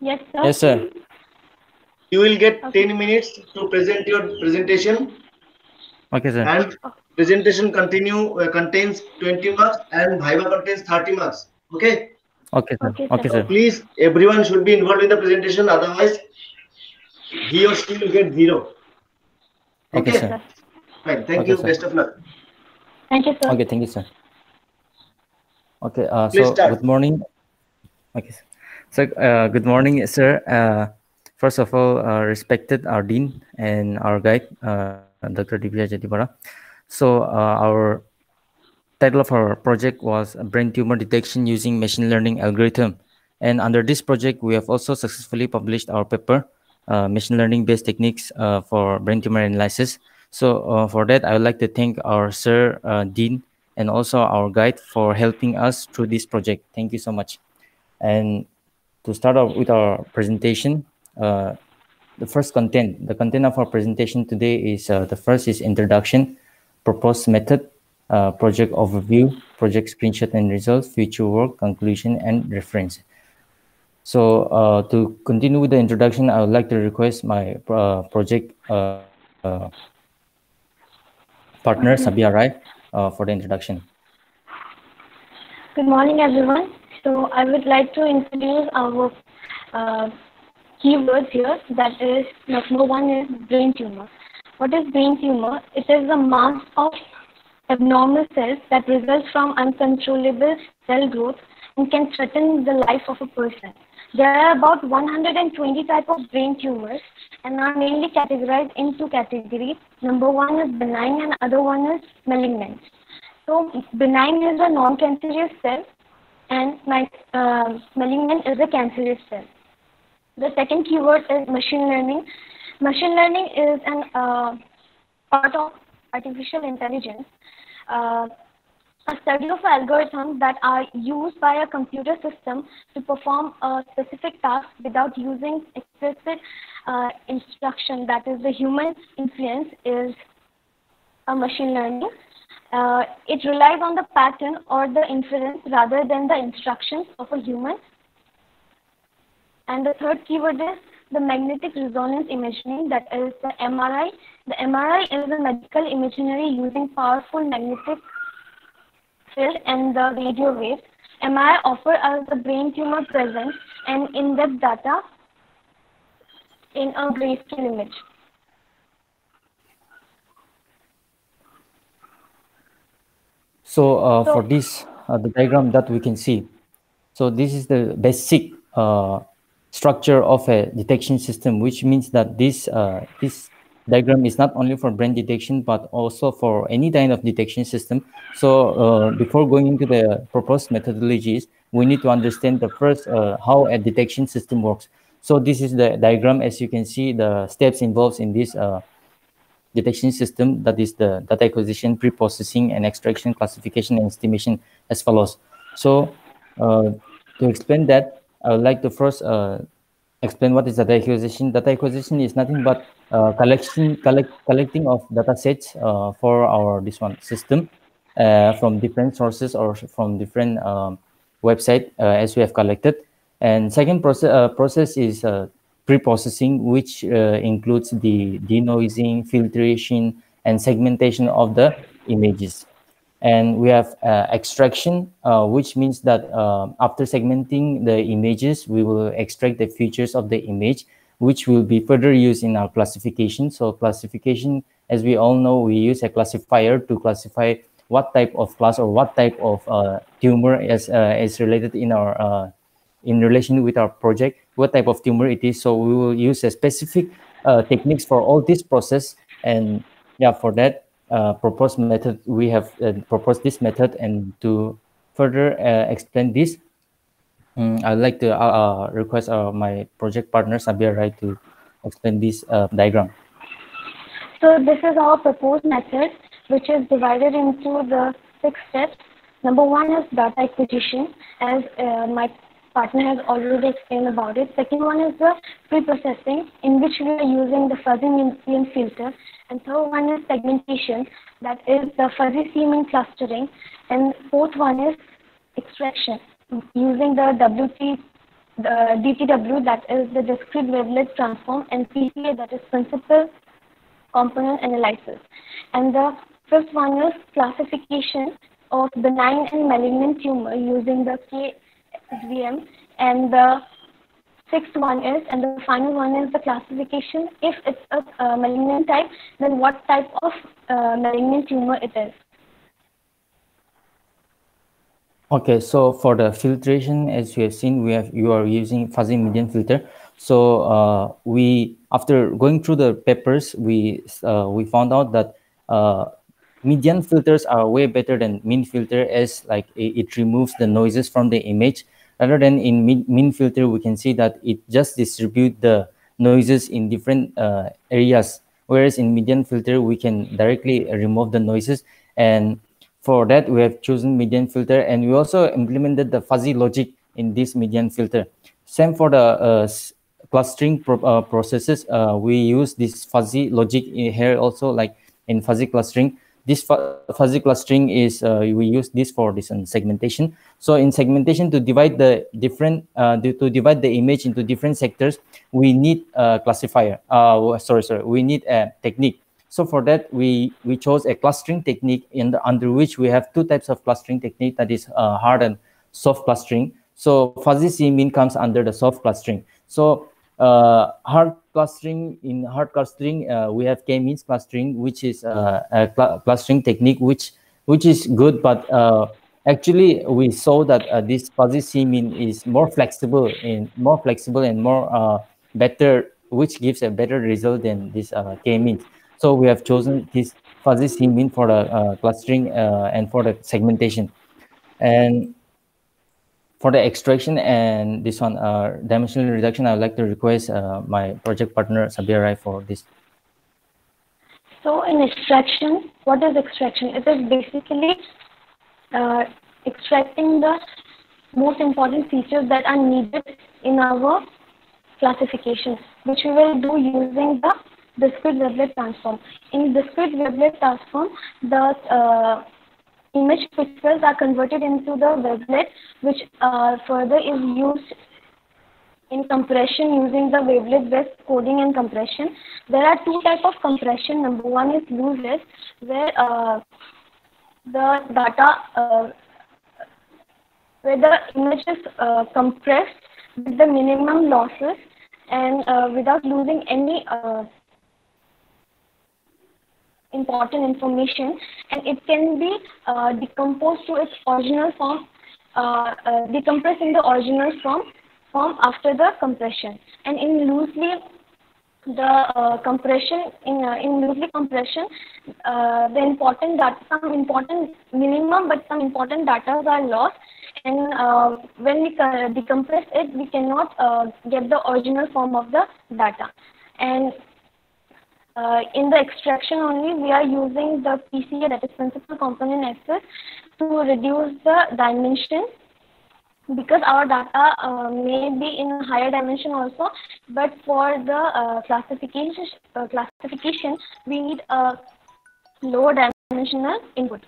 Yes, sir. Yes, sir. You will get Okay. 10 minutes to present your presentation Okay, sir. and presentation continue uh, contains 20 marks and Viva contains 30 marks. Okay. Okay, sir. Okay, sir. Okay, sir. Please, everyone should be involved in the presentation. Otherwise, he or she will get zero. Okay, Okay. sir. Fine. Thank Okay, you. sir. Best of luck. Thank you, sir. Okay, thank you, sir. Okay, uh, so start. good morning. Okay, sir. So uh, good morning, sir. Uh, first of all, uh, respected our dean and our guide, uh, Dr. Dibya Jyoti Bora. So uh, our title of our project was brain tumor detection using machine learning algorithm. And under this project, we have also successfully published our paper, uh, machine learning based techniques for brain tumor analysis. So for that, I would like to thank our sir, Dean, and also our guide for helping us through this project. Thank you so much. And to start off with our presentation, uh, the first content, the content of our presentation today is uh, the first is introduction, proposed method, uh, project overview, project screenshot and results, future work, conclusion, and reference. So uh, to continue with the introduction, I would like to request my uh, project uh, partner, Sabhya Rai, for the introduction. Good morning, everyone. So I would like to introduce our uh, keywords here. That is, number one is brain tumor. What is brain tumor? It is a mass of abnormal cells that results from uncontrollable cell growth and can threaten the life of a person. There are about 120 type of brain tumors and are mainly categorized into categories. Number one is benign and other one is malignant. So benign is a non-cancerous cell and uh, malignant is a cancerous cell. The second keyword is machine learning. Machine learning is an uh, part of artificial intelligence, uh, a study of algorithms that are used by a computer system to perform a specific task without using explicit uh, instruction. That is, the human influence is a machine learning. Uh, it relies on the pattern or the inference rather than the instructions of a human. And the third keyword is the magnetic resonance imaging, that is the MRI. The MRI is a medical imagery using powerful magnetic field and the radio waves. MRI offer us the brain tumor presence and in-depth data in a grayscale image. So uh, So- for this, uh, the diagram that we can see, so this is the basic uh, structure of a detection system, which means that this uh, this diagram is not only for brain detection but also for any kind of detection system. So uh, before going into the proposed methodologies, we need to understand the first uh, how a detection system works. So this is the diagram. As you can see, the steps involved in this uh, detection system that is the data acquisition, pre-processing, and extraction, classification, and estimation as follows. So uh, to explain that, I would like to first uh, explain what is data acquisition. Data acquisition is nothing but uh, collection, collect, collecting of data sets uh, for our this one system uh, from different sources or from different um, website uh, as we have collected. And second process, process is pre-processing, which uh, includes the denoising, filtration, and segmentation of the images. And we have uh, extraction, uh, which means that after segmenting the images, we will extract the features of the image, which will be further used in our classification. So classification, as we all know, we use a classifier to classify what type of class or what type of uh, tumor is, uh, is related in our uh, in relation with our project, what type of tumor it is. So we will use a specific uh, techniques for all this process. And yeah, for that uh, proposed method, we have uh, proposed this method. And to further uh, explain this, um, I'd like to uh, uh, request my project partner, Sabhya Rai, to explain this diagram. So this is our proposed method, which is divided into the six steps. Number one is data acquisition, as my partner has already explained about it. Second one is the pre-processing, in which we are using the fuzzy median filter. And third one is segmentation, that is the fuzzy C-mean clustering. And fourth one is extraction, using the WT the DTW, that is the discrete wavelet transform, and PCA, that is principal component analysis. And the fifth one is classification of benign and malignant tumor using the KSVM. And the sixth one is, and the final one is the classification. If it's a malignant type, then what type of uh, malignant tumor it is. Okay, so for the filtration, as you have seen, we have you are using fuzzy median filter. So uh, we after going through the papers, we uh, we found out that uh, median filters are way better than mean filter as like it, it removes the noises from the image. Rather than in mean filter, we can see that it just distribute the noises in different uh, areas. Whereas in median filter, we can directly remove the noises and for that, we have chosen median filter and we also implemented the fuzzy logic in this median filter. Same for the uh, clustering pro uh, processes. Uh, we use this fuzzy logic here also like in fuzzy clustering. This fu fuzzy clustering is, uh, we use this for this segmentation. So in segmentation to divide the different, uh, to divide the image into different sectors, we need a classifier. Uh, sorry, sorry, we need a technique so for that, we, we chose a clustering technique in the, under which we have two types of clustering technique that is uh, hard and soft clustering. So fuzzy C-mean comes under the soft clustering. So uh, hard clustering, in hard clustering, uh, we have K-means clustering, which is uh, a cl clustering technique, which, which is good, but uh, actually we saw that uh, this fuzzy C-mean is more flexible and more flexible and more better, which gives a better result than this K-means. So we have chosen this fuzzy C-mean for the uh, clustering uh, and for the segmentation. And for the extraction and this one, uh, dimensional reduction, I would like to request uh, my project partner, Sabhya Rai, for this. So in extraction, what is extraction? It is basically uh, extracting the most important features that are needed in our classification, which we will do using the discrete wavelet transform. In discrete wavelet transform, the uh, image pixels are converted into the wavelet, which uh, further is used in compression using the wavelet-based coding and compression. There are two types of compression. Number one is lossless, where uh, the data, uh, where the image is uh, compressed with the minimum losses and uh, without losing any uh, important information and it can be uh, decomposed to its original form, uh, uh, decompressed in the original form, form after the compression. And in loosely the uh, compression in uh, in loosely compression uh, the important data some important minimum but some important data are lost and when we decompress it we cannot get the original form of the data and uh, in the extraction only, we are using the PCA, that is principal component access, to reduce the dimension because our data uh, may be in a higher dimension also, but for the uh, classification, uh, classification, we need a lower dimensional input.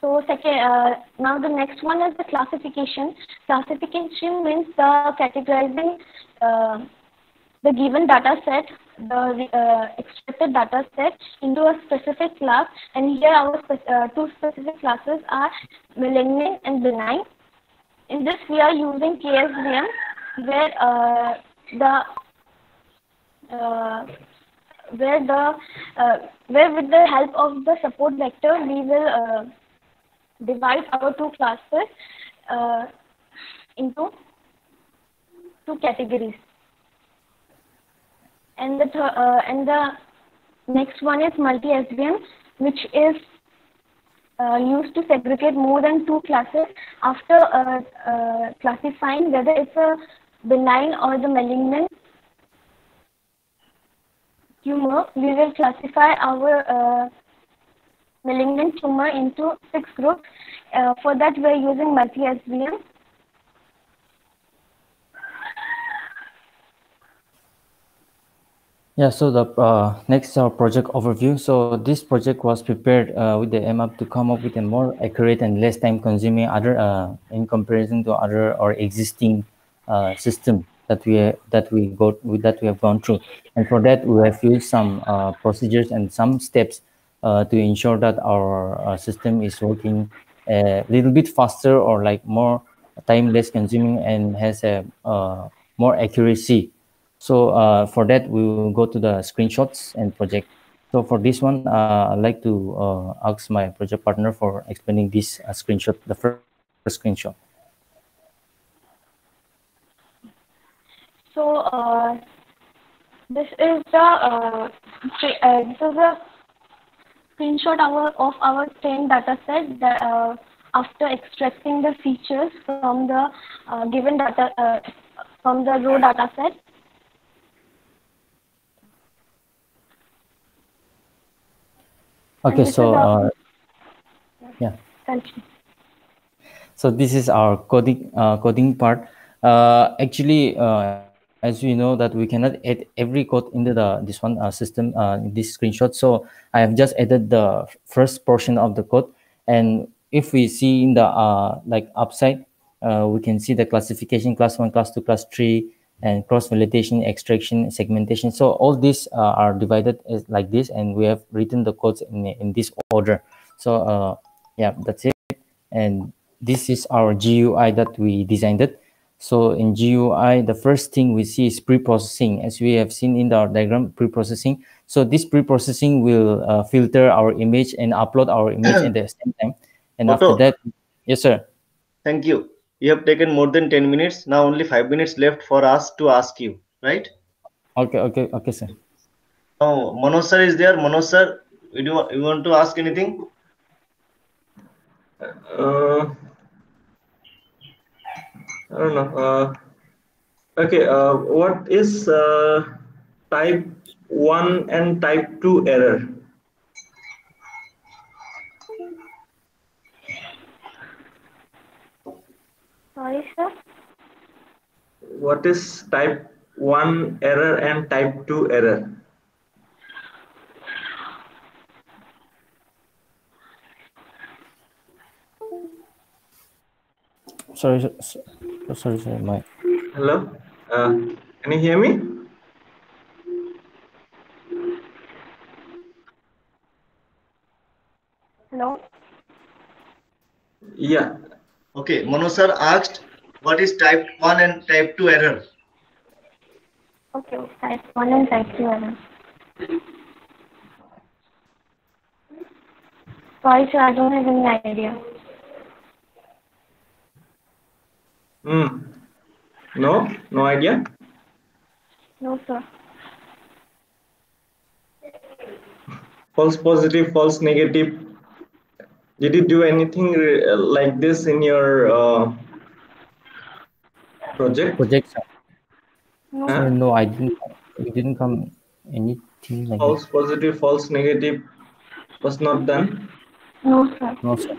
So second, uh, now the next one is the classification. Classification means the categorizing uh, the given data set, the uh, extracted data set into a specific class. And here our spe uh, two specific classes are malignant and benign. In this we are using KSVM where uh, the uh, where the where with the help of the support vector we will divide our two classes uh, into two categories. And the uh, and the next one is multi-SVM, which is uh, used to segregate more than two classes after uh, uh, classifying whether it's a benign or the malignant tumor. We will classify our uh, malignant tumor into six groups. Uh, for that, we are using multi-SVM. Yeah, so the uh, next our project overview. So this project was prepared uh, with the aim up to come up with a more accurate and less time consuming other uh, in comparison to other or existing uh, system that we that we go that we have gone through. And for that, we have used some uh, procedures and some steps uh, to ensure that our system is working a little bit faster or like more time less consuming and has a more accuracy so uh, for that, we will go to the screenshots and project. So for this one, uh, I'd like to uh, ask my project partner for explaining this uh, screenshot, the first, first screenshot. So uh, this is the uh, this is a screenshot our, of our trained data set that after extracting the features from the given data from the raw data set Okay, so uh, yeah. So this is our coding uh, coding part. Uh, actually, uh, as we know that we cannot add every code into the this one uh, system uh, in this screenshot. So I have just added the first portion of the code, and if we see in the uh, like upside, uh, we can see the classification class one, class two, class three, and cross validation, extraction, segmentation. So all these uh, are divided as like this, and we have written the codes in, in this order. So uh, yeah, that's it. And this is our GUI that we designed it. So in GUI, the first thing we see is pre-processing, as we have seen in our diagram, pre-processing. So this pre-processing will uh, filter our image and upload our image at the same time. And after that, yes, sir. Thank you. You have taken more than 10 minutes. Now only 5 minutes left for us to ask you right? Okay okay okay sir. Oh Manoj sir is there. Manoj sir you, do, you want to ask anything? Uh, I don't know. Uh, okay, uh, what is uh, type 1 and type 2 error? Sorry, sir. What is type 1 error and type 2 error? Sorry, sorry, sorry, sorry, my. Hello, uh, can you hear me? Hello. Yeah, Okay, Manoj sir asked what is type 1 and type 2 error? Okay, type 1 and type 2 error. Sorry sir, I don't have any idea. Hmm. No, no idea. No sir. False positive, false negative, did you do anything like this in your uh, project? Project. No. Uh, no, I didn't. It didn't come anything like false that. positive, false negative was not done. No sir. No, sir.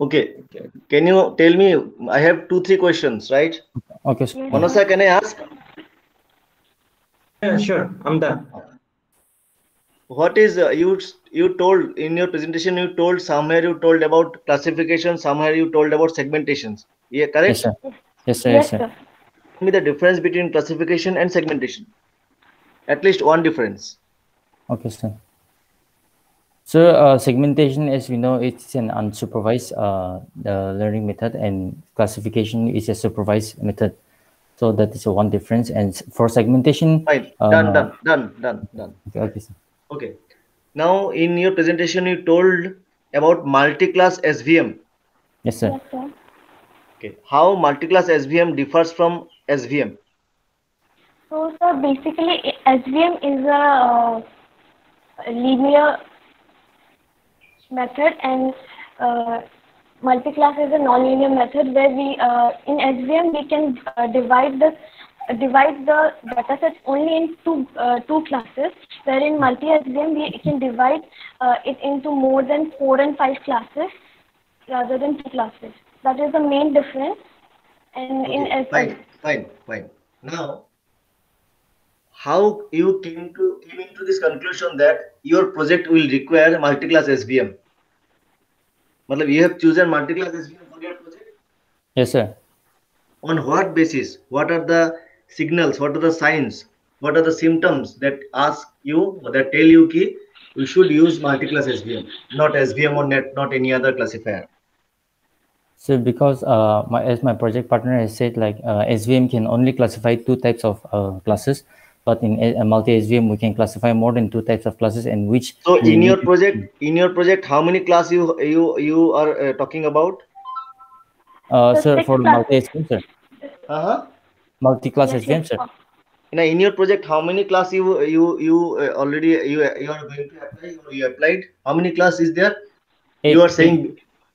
Okay. okay. Can you tell me? I have two, three questions, right? Okay. Sir. Manoj sir, can I ask? Yeah, sure. I'm done what is uh, you you told in your presentation you told somewhere you told about classification somewhere you told about segmentations yeah correct yes sir yes sir yes, yes, sir. me the difference between classification and segmentation at least one difference okay sir so uh, segmentation as we know it's an unsupervised uh, learning method and classification is a supervised method so that is a one difference and for segmentation fine done uh, done done done done okay, okay sir. Okay. Now, in your presentation, you told about multi-class SVM. Yes, sir. Yes, sir. Okay. How multi-class SVM differs from SVM? So, sir, basically, SVM is a, uh, linear method and uh, multi-class is a non-linear method where we, uh, in SVM, we can uh, divide the divide the datasets only in two uh, two classes, where in multi-SVM we can divide uh, it into more than four and five classes rather than two classes. That is the main difference. And okay, in fine, fine, fine. Now, how you came to came into this conclusion that your project will require multi-class SVM? Matlab, you have chosen multi-class SVM for your project. Yes, sir. On what basis? What are the signals? What are the signs? What are the symptoms that ask you or that tell you ki we should use multi-class SVM, not SVM or net, not any other classifier? So because uh, my, as my project partner has said, like uh, SVM can only classify two types of uh, classes, but in a, a multi SVM we can classify more than two types of classes, and which. So in your need- project, in your project, how many class you you you are uh, talking about? uh, So sir, for multi SVM, sir, Uh-huh. multi-class Yes, SVM, sir. Now, in your project, how many class you you you uh, already you you are going to apply or you applied? How many class is there? Eight- you are eight- saying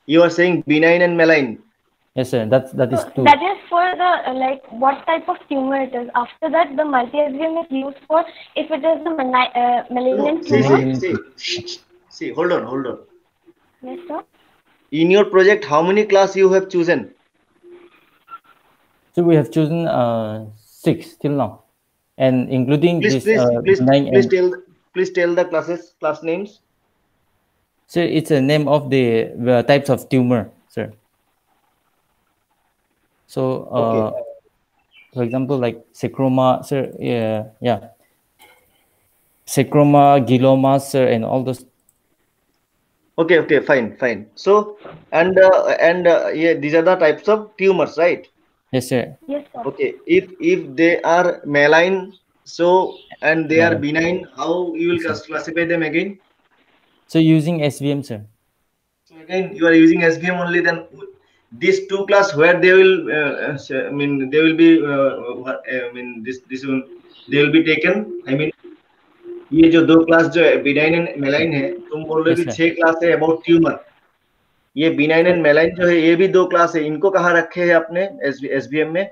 you are saying benign and malign. Yes, sir. That's that is So that is for the uh, like what type of tumor it is. After that, the multi SVM is used for if it is the mani- uh, malignant see, tumor. see, see, see, hold on, hold on. Yes, sir. In your project, how many class you have chosen? So we have chosen uh, six till now, and including Please, this please, uh, please, benign please and- tell please tell the classes class names. So it's a name of the, the types of tumor, sir. So, uh, Okay. for example, like secroma, sir, yeah, yeah, secroma, glioma, sir, and all those. Okay, okay, fine, fine. So and uh, and uh, yeah, these are the types of tumors, right? Yes, sir. Yes, sir. Okay, if if they are malign, so and they are benign, how you will class- classify them again? So using SVM, sir. So again, you are using SVM only. Then these two class where they will, uh, uh, I mean, they will be, uh, I mean, this this one, they will be taken. I mean, ये जो दो class जो है benign and मेलाइन है तुम बोल रहे हो. छह क्लास है अबाउट ट्यूमर ये बिनाइन एंड मेलाइन जो है ये भी दो क्लास है इनको कहाँ रखे हैं आपने एसबीएम में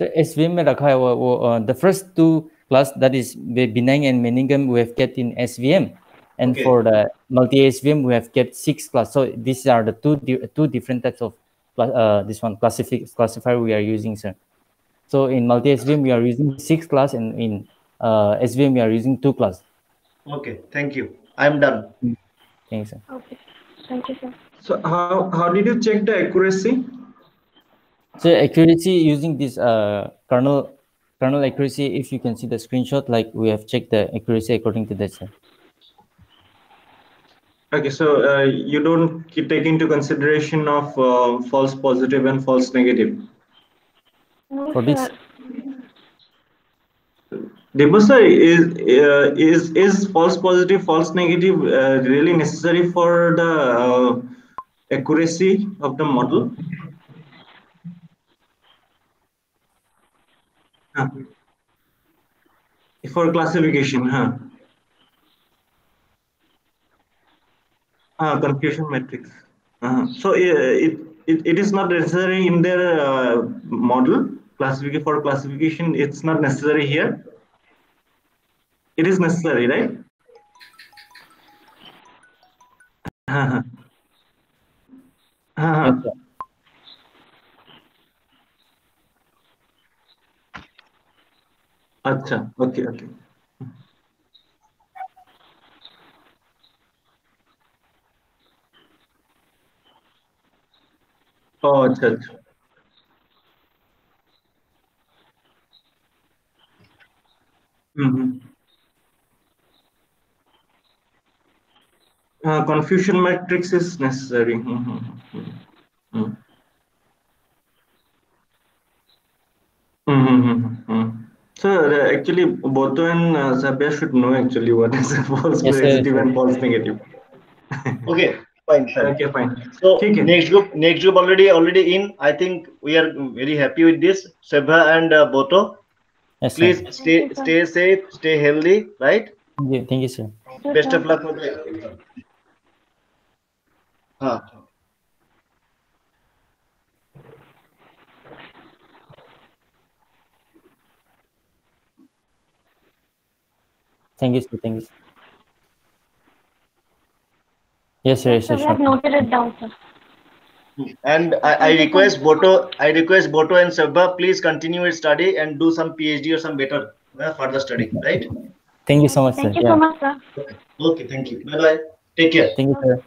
So SVM में रखा है वो, वो uh, the first two class that is the benign and malignant we have kept in SVM, and Okay. for the multi SVM we have kept six class. So these are the two di- two different types of uh, this one classific classifier we are using, sir. So in multi SVM we are using six class, and in uh, SVM we are using two class. Okay, thank you. I am done. Thank you, sir. Okay, thank you, sir. So how how did you check the accuracy? So accuracy using this uh, kernel kernel accuracy. If you can see the screenshot, like we have checked the accuracy according to that, sir. Okay, so uh, you don't take into consideration of uh, false positive and false negative. No, For this- sir. Debus sir, is uh, is is false positive, false negative uh, really necessary for the uh, accuracy of the model? Huh. For classification, huh? Confusion matrix. Uh, so uh, it, it it is not necessary in their uh, model classification for classification. It's not necessary here. It is necessary, right? Uh-huh. Uh-huh. Yes. Acha, okay, okay. Oh, acha, acha. Mhm. Uh, confusion matrix is necessary. Mhm, mhm, mhm. Mhm, mhm, mhm. So uh, actually, Boto and uh, Sabia should know actually what is a false Yes, sir, positive sir. and false negative. Okay fine okay fine so okay. next group next group already already in i think we are very happy with this sebha and uh, boto yes, please sir. stay stay safe stay healthy right yeah, thank you sir best of luck for the. Thank you, sir. Thank you. Sir. Yes, sir. Yes, So sir. we have noted it down, sir. And I, I request Boto, I request Boto and Sabhya, please continue your study and do some PhD or some better uh, further study, right? Thank you so much, Thank sir. Thank you yeah. so much, sir. Okay. Okay. Thank you. Bye bye. Take care. Thank you, sir.